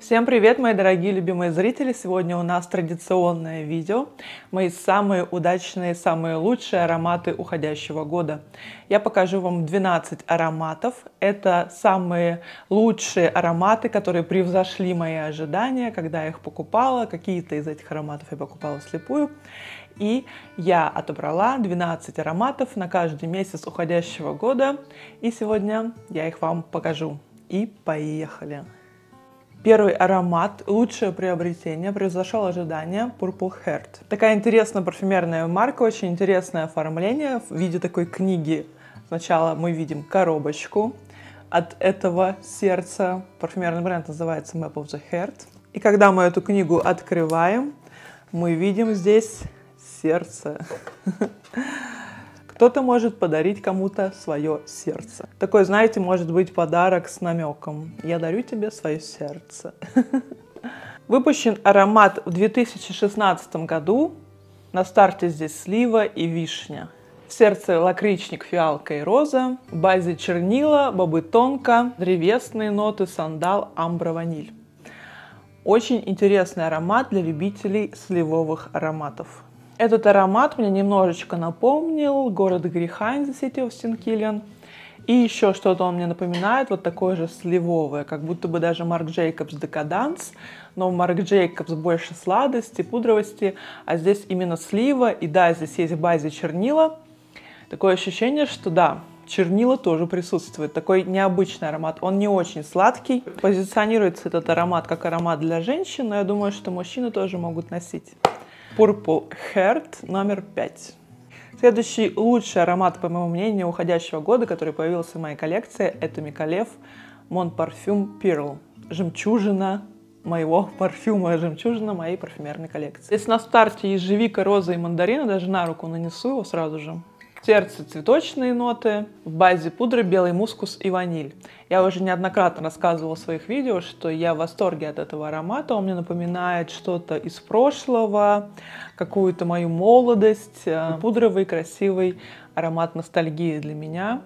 Всем привет, мои дорогие любимые зрители! Сегодня у нас традиционное видео. Мои самые удачные, самые лучшие ароматы уходящего года. Я покажу вам 12 ароматов. Это самые лучшие ароматы, которые превзошли мои ожидания, когда я их покупала. Какие-то из этих ароматов я покупала вслепую. И я отобрала 12 ароматов на каждый месяц уходящего года. И сегодня я их вам покажу. И поехали! Первый аромат, лучшее приобретение, превзошел ожидания Purple Heart. Такая интересная парфюмерная марка, очень интересное оформление в виде такой книги. Сначала мы видим коробочку от этого сердца. Парфюмерный бренд называется Map of the Heart. И когда мы эту книгу открываем, мы видим здесь сердце. Кто-то может подарить кому-то свое сердце. Такой, знаете, может быть подарок с намеком. Я дарю тебе свое сердце. Выпущен аромат в 2016 году. На старте здесь слива и вишня. В сердце лакричник, фиалка и роза. В базе чернила, бобы тонко, древесные ноты, сандал, амбра, ваниль. Очень интересный аромат для любителей сливовых ароматов. Этот аромат мне немножечко напомнил город греха in the City of St. Killian. И еще что-то он мне напоминает, вот такое же сливовое, как будто бы даже Марк Джейкобс Декаданс, но Марк Джейкобс больше сладости, пудровости, а здесь именно слива, и да, здесь есть в базе чернила. Такое ощущение, что да, чернила тоже присутствует. Такой необычный аромат. Он не очень сладкий. Позиционируется этот аромат как аромат для женщин, но я думаю, что мужчины тоже могут носить. Purple Heart номер 5. Следующий лучший аромат, по моему мнению, уходящего года, который появился в моей коллекции, это Микалев Mon Parfum Pearl. Жемчужина моего парфюма, жемчужина моей парфюмерной коллекции. Здесь на старте ежевика, роза и мандарина, даже на руку нанесу его сразу же сердце цветочные ноты, в базе пудры белый мускус и ваниль. Я уже неоднократно рассказывала в своих видео, что я в восторге от этого аромата. Он мне напоминает что-то из прошлого, какую-то мою молодость. Э, пудровый, красивый аромат ностальгии для меня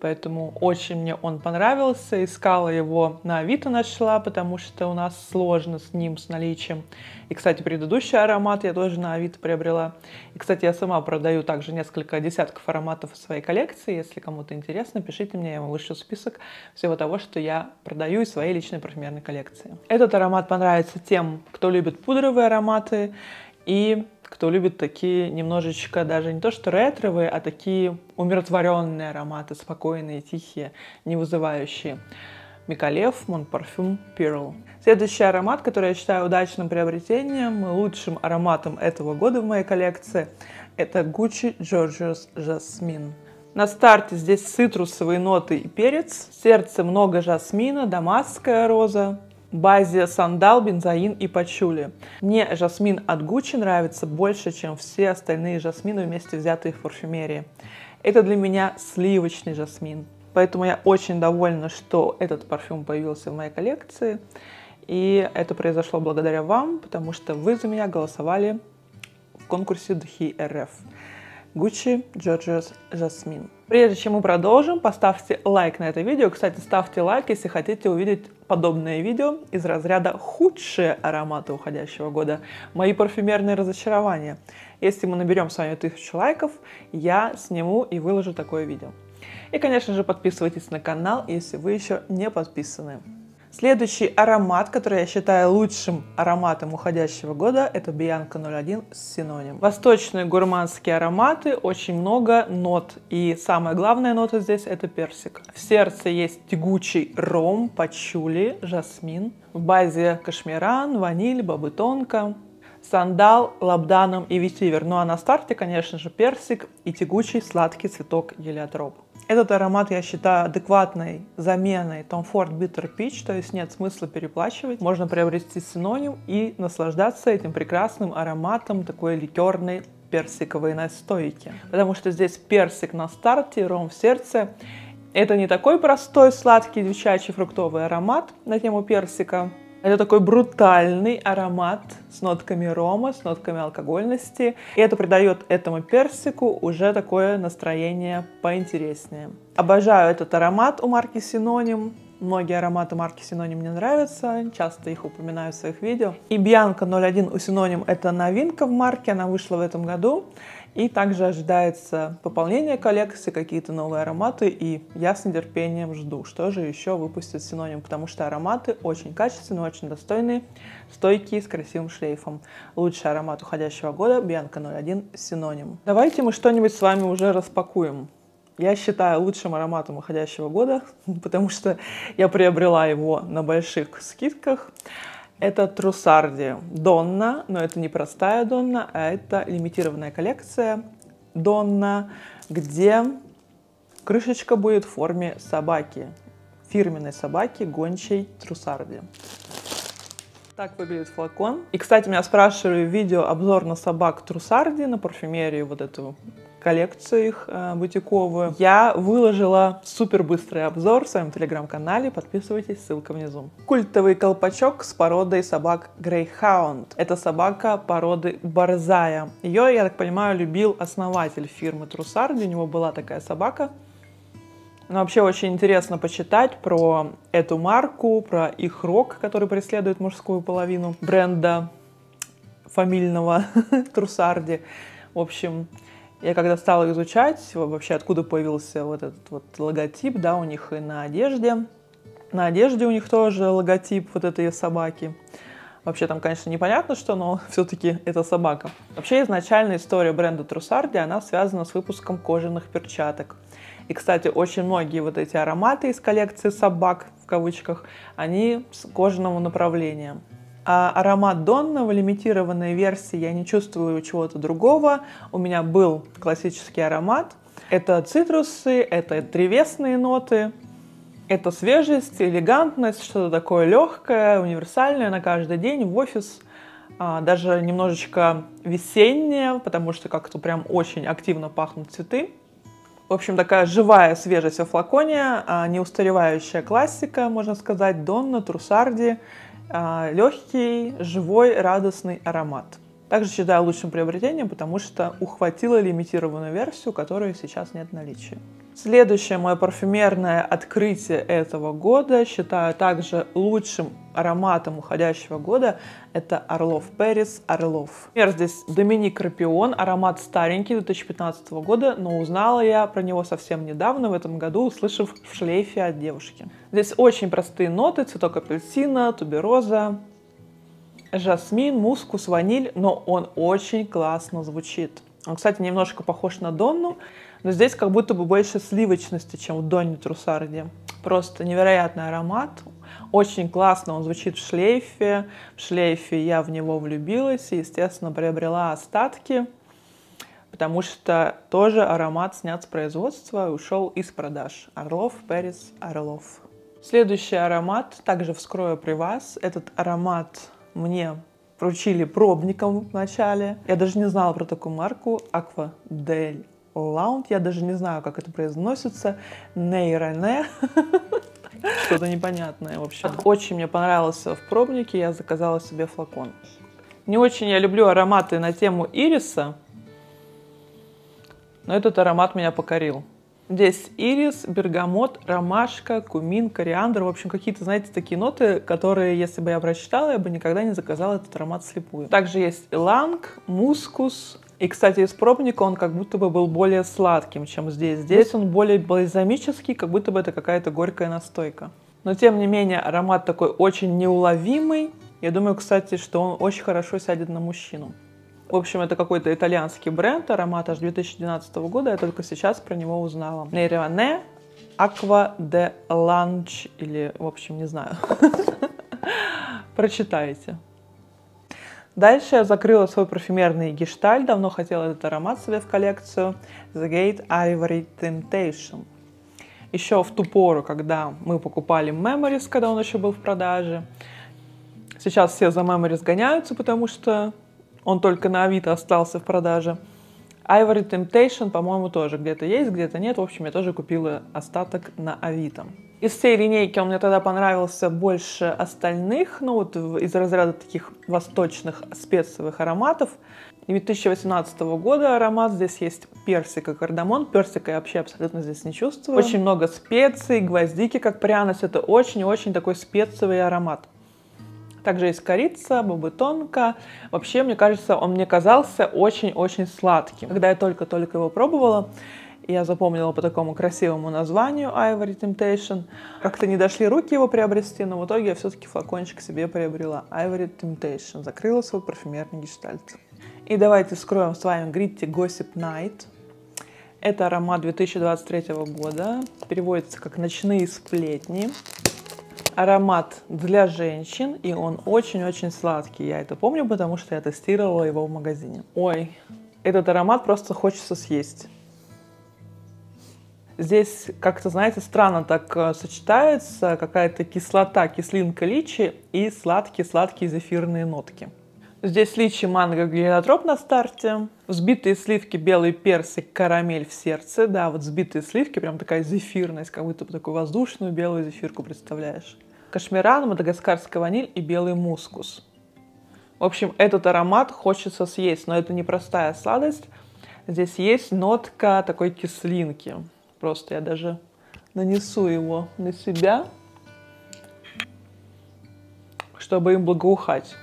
поэтому очень мне он понравился. Искала его на Авито нашла, потому что у нас сложно с ним, с наличием. И, кстати, предыдущий аромат я тоже на Авито приобрела. И, кстати, я сама продаю также несколько десятков ароматов в своей коллекции. Если кому-то интересно, пишите мне, я вам вышлю список всего того, что я продаю из своей личной парфюмерной коллекции. Этот аромат понравится тем, кто любит пудровые ароматы и кто любит такие немножечко даже не то что ретровые, а такие умиротворенные ароматы, спокойные, тихие, не вызывающие. Микалев Mon Parfum Pearl. Следующий аромат, который я считаю удачным приобретением, лучшим ароматом этого года в моей коллекции, это Gucci Georgios Jasmine. На старте здесь цитрусовые ноты и перец, в сердце много жасмина, дамасская роза, базе сандал, бензоин и пачули. Мне жасмин от Gucci нравится больше, чем все остальные жасмины вместе взятые в парфюмерии. Это для меня сливочный жасмин. Поэтому я очень довольна, что этот парфюм появился в моей коллекции. И это произошло благодаря вам, потому что вы за меня голосовали в конкурсе Духи РФ. Gucci Georgios Jasmine. Прежде чем мы продолжим, поставьте лайк на это видео. Кстати, ставьте лайк, если хотите увидеть подобное видео из разряда «Худшие ароматы уходящего года. Мои парфюмерные разочарования». Если мы наберем с вами тысячу лайков, я сниму и выложу такое видео. И, конечно же, подписывайтесь на канал, если вы еще не подписаны. Следующий аромат, который я считаю лучшим ароматом уходящего года, это Bianca 01 с синоним. Восточные гурманские ароматы, очень много нот. И самая главная нота здесь это персик. В сердце есть тягучий ром, пачули, жасмин. В базе кашмиран, ваниль, бобы тонко, сандал, лабданом и ветивер. Ну а на старте, конечно же, персик и тягучий сладкий цветок гелиотроп. Этот аромат я считаю адекватной заменой Tom Ford Bitter Peach, то есть нет смысла переплачивать. Можно приобрести синоним и наслаждаться этим прекрасным ароматом такой ликерной персиковой настойки. Потому что здесь персик на старте, ром в сердце. Это не такой простой сладкий девчачий фруктовый аромат на тему персика, это такой брутальный аромат с нотками рома, с нотками алкогольности. И это придает этому персику уже такое настроение поинтереснее. Обожаю этот аромат у марки Синоним. Многие ароматы марки Синоним мне нравятся, часто их упоминаю в своих видео. И Bianca 01 у Синоним это новинка в марке, она вышла в этом году. И также ожидается пополнение коллекции, какие-то новые ароматы, и я с нетерпением жду, что же еще выпустит Синоним, потому что ароматы очень качественные, очень достойные, стойкие, с красивым шлейфом. Лучший аромат уходящего года Bianca 01 Синоним. Давайте мы что-нибудь с вами уже распакуем я считаю лучшим ароматом уходящего года, потому что я приобрела его на больших скидках. Это Трусарди Донна, но это не простая Донна, а это лимитированная коллекция Донна, где крышечка будет в форме собаки, фирменной собаки гончей Трусарди. Так выглядит флакон. И, кстати, меня спрашивали видео обзор на собак Трусарди, на парфюмерию вот эту коллекцию их э, бутиковую. Я выложила супер быстрый обзор в своем телеграм-канале, подписывайтесь, ссылка внизу. Культовый колпачок с породой собак Greyhound. Это собака породы Борзая. Ее, я так понимаю, любил основатель фирмы Трусарди, у него была такая собака. Но вообще очень интересно почитать про эту марку, про их рок, который преследует мужскую половину бренда фамильного Трусарди. В общем, я когда стала изучать вообще, откуда появился вот этот вот логотип, да, у них и на одежде. На одежде у них тоже логотип вот этой собаки. Вообще там, конечно, непонятно что, но все-таки это собака. Вообще изначально история бренда Трусарди, она связана с выпуском кожаных перчаток. И, кстати, очень многие вот эти ароматы из коллекции собак, в кавычках, они с кожаного направления. А аромат Донна в лимитированной версии я не чувствую чего-то другого. У меня был классический аромат. Это цитрусы, это древесные ноты, это свежесть, элегантность, что-то такое легкое, универсальное на каждый день в офис. А, даже немножечко весеннее, потому что как-то прям очень активно пахнут цветы. В общем, такая живая свежесть во флаконе, а, неустаревающая классика, можно сказать, Донна, Трусарди. А, легкий, живой, радостный аромат. Также считаю лучшим приобретением, потому что ухватила лимитированную версию, которой сейчас нет наличия. Следующее мое парфюмерное открытие этого года, считаю также лучшим ароматом уходящего года, это Орлов Пэрис Орлов. Например, здесь Доминик Рапион, аромат старенький 2015 года, но узнала я про него совсем недавно, в этом году, услышав в шлейфе от девушки. Здесь очень простые ноты, цветок апельсина, тубероза, жасмин, мускус, ваниль, но он очень классно звучит. Он, кстати, немножко похож на Донну, но здесь как будто бы больше сливочности, чем в Донне Трусарди. Просто невероятный аромат, очень классно он звучит в шлейфе. В шлейфе я в него влюбилась и, естественно, приобрела остатки, потому что тоже аромат снят с производства и ушел из продаж. Орлов, Перец, Орлов. Следующий аромат также вскрою при вас. Этот аромат мне вручили пробником в начале. Я даже не знала про такую марку. Aqua del Lounge. Я даже не знаю, как это произносится. Нейрене. Что-то непонятное, в общем. Очень мне понравился в пробнике. Я заказала себе флакон. Не очень я люблю ароматы на тему ириса. Но этот аромат меня покорил. Здесь ирис, бергамот, ромашка, кумин, кориандр. В общем, какие-то, знаете, такие ноты, которые, если бы я прочитала, я бы никогда не заказала этот аромат слепую. Также есть иланг, мускус. И, кстати, из пробника он как будто бы был более сладким, чем здесь. Здесь он более бальзамический, как будто бы это какая-то горькая настойка. Но, тем не менее, аромат такой очень неуловимый. Я думаю, кстати, что он очень хорошо сядет на мужчину. В общем, это какой-то итальянский бренд, аромат аж 2012 года, я только сейчас про него узнала. Нейрионе Аква де Ланч, или, в общем, не знаю. Прочитайте. Дальше я закрыла свой парфюмерный гешталь, давно хотела этот аромат себе в коллекцию. The Gate Ivory Temptation. Еще в ту пору, когда мы покупали Memories, когда он еще был в продаже. Сейчас все за Memories гоняются, потому что он только на Авито остался в продаже. Ivory Temptation, по-моему, тоже где-то есть, где-то нет. В общем, я тоже купила остаток на Авито. Из всей линейки он мне тогда понравился больше остальных, ну вот из разряда таких восточных спецовых ароматов. 2018 года аромат. Здесь есть персик и кардамон. Персика я вообще абсолютно здесь не чувствую. Очень много специй, гвоздики как пряность. Это очень-очень такой спецовый аромат. Также есть корица, бобытонка. Вообще, мне кажется, он мне казался очень-очень сладким. Когда я только-только его пробовала, я запомнила по такому красивому названию Ivory Temptation. Как-то не дошли руки его приобрести, но в итоге я все-таки флакончик себе приобрела. Ivory Temptation. Закрыла свой парфюмерный гештальт. И давайте скроем с вами Gritty Gossip Night. Это аромат 2023 года. Переводится как «Ночные сплетни» аромат для женщин, и он очень-очень сладкий. Я это помню, потому что я тестировала его в магазине. Ой, этот аромат просто хочется съесть. Здесь как-то, знаете, странно так э, сочетается какая-то кислота, кислинка личи и сладкие-сладкие зефирные нотки. Здесь личи, манго, гелиотроп на старте. Взбитые сливки, белый персик, карамель в сердце. Да, вот взбитые сливки, прям такая зефирность, как будто бы такую воздушную белую зефирку представляешь. Кашмиран, мадагаскарская ваниль и белый мускус. В общем, этот аромат хочется съесть, но это не простая сладость. Здесь есть нотка такой кислинки. Просто я даже нанесу его на себя, чтобы им благоухать.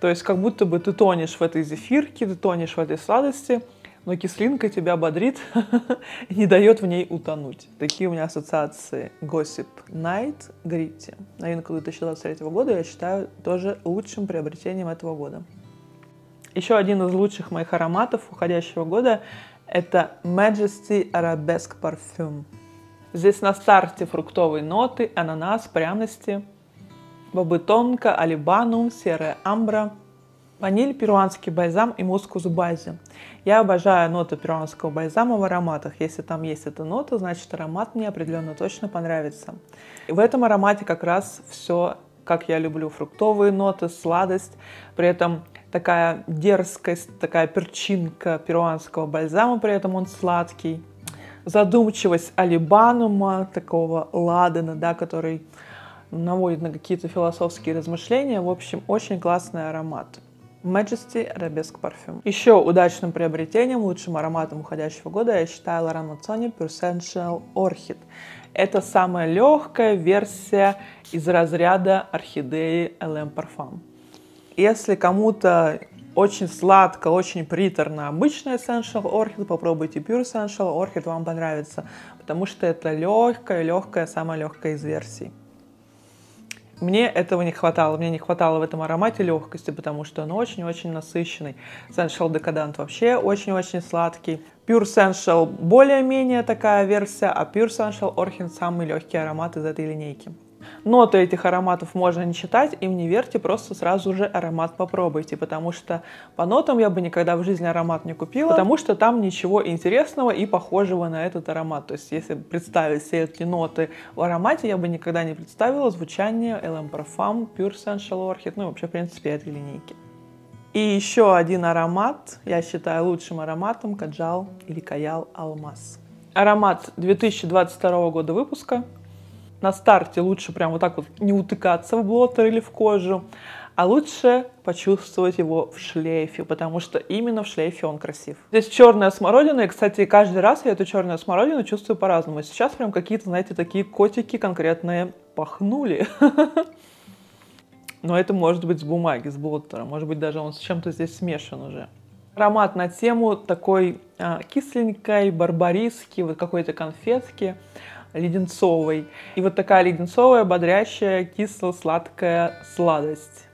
То есть как будто бы ты тонешь в этой зефирке, ты тонешь в этой сладости, но кислинка тебя бодрит и не дает в ней утонуть. Такие у меня ассоциации Gossip Night, Gritty. Новинка 2023 года я считаю тоже лучшим приобретением этого года. Еще один из лучших моих ароматов уходящего года – это Majesty Arabesque Parfum. Здесь на старте фруктовые ноты, ананас, пряности – бобы тонко, алибанум, серая амбра, ваниль, перуанский бальзам и мускус базе. Я обожаю ноты перуанского бальзама в ароматах. Если там есть эта нота, значит аромат мне определенно точно понравится. И в этом аромате как раз все, как я люблю, фруктовые ноты, сладость, при этом такая дерзкость, такая перчинка перуанского бальзама, при этом он сладкий. Задумчивость алибанума, такого ладана, да, который наводит на какие-то философские размышления. В общем, очень классный аромат. Majesty Arabesque Parfum. Еще удачным приобретением, лучшим ароматом уходящего года я считаю Laurent Mazzoni Pure Orchid. Это самая легкая версия из разряда орхидеи LM Parfum. Если кому-то очень сладко, очень приторно обычный Essential Orchid, попробуйте Pure Essential Orchid, вам понравится, потому что это легкая, легкая, самая легкая из версий. Мне этого не хватало. Мне не хватало в этом аромате легкости, потому что он очень-очень насыщенный. Sensual Decadent вообще очень-очень сладкий. Pure Sensual более-менее такая версия, а Pure Sensual Orchid самый легкий аромат из этой линейки. Ноты этих ароматов можно не читать, им не верьте, просто сразу же аромат попробуйте, потому что по нотам я бы никогда в жизни аромат не купила, потому что там ничего интересного и похожего на этот аромат. То есть если представить все эти ноты в аромате, я бы никогда не представила звучание LM Parfum Pure Essential Orchid, ну и вообще в принципе этой линейки. И еще один аромат, я считаю лучшим ароматом, Каджал или Каял Алмаз. Аромат 2022 года выпуска, на старте лучше прям вот так вот не утыкаться в блотер или в кожу, а лучше почувствовать его в шлейфе, потому что именно в шлейфе он красив. Здесь черная смородина, и, кстати, каждый раз я эту черную смородину чувствую по-разному. Сейчас прям какие-то, знаете, такие котики конкретные пахнули. Но это может быть с бумаги, с блоттера, может быть даже он с чем-то здесь смешан уже. Аромат на тему такой а, кисленькой, барбариски, вот какой-то конфетки леденцовой. И вот такая леденцовая, бодрящая, кисло-сладкая сладость.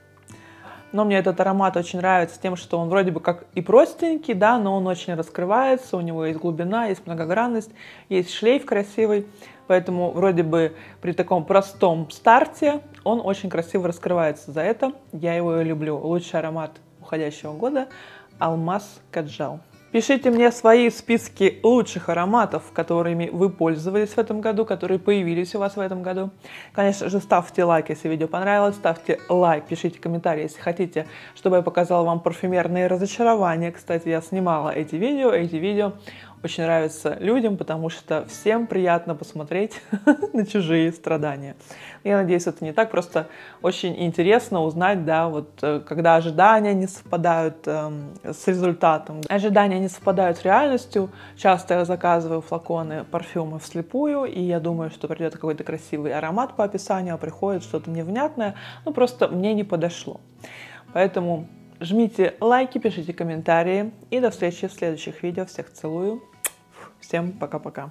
Но мне этот аромат очень нравится тем, что он вроде бы как и простенький, да, но он очень раскрывается, у него есть глубина, есть многогранность, есть шлейф красивый. Поэтому вроде бы при таком простом старте он очень красиво раскрывается. За это я его и люблю. Лучший аромат уходящего года – Алмаз Каджал. Пишите мне свои списки лучших ароматов, которыми вы пользовались в этом году, которые появились у вас в этом году. Конечно же, ставьте лайк, если видео понравилось, ставьте лайк, пишите комментарии, если хотите, чтобы я показала вам парфюмерные разочарования. Кстати, я снимала эти видео, эти видео очень нравится людям, потому что всем приятно посмотреть на чужие страдания. Я надеюсь, это не так, просто очень интересно узнать, да, вот э, когда ожидания не совпадают э, с результатом. Ожидания не совпадают с реальностью. Часто я заказываю флаконы парфюмы вслепую, и я думаю, что придет какой-то красивый аромат по описанию, а приходит что-то невнятное, ну просто мне не подошло. Поэтому жмите лайки, пишите комментарии и до встречи в следующих видео. Всех целую. Всем пока-пока.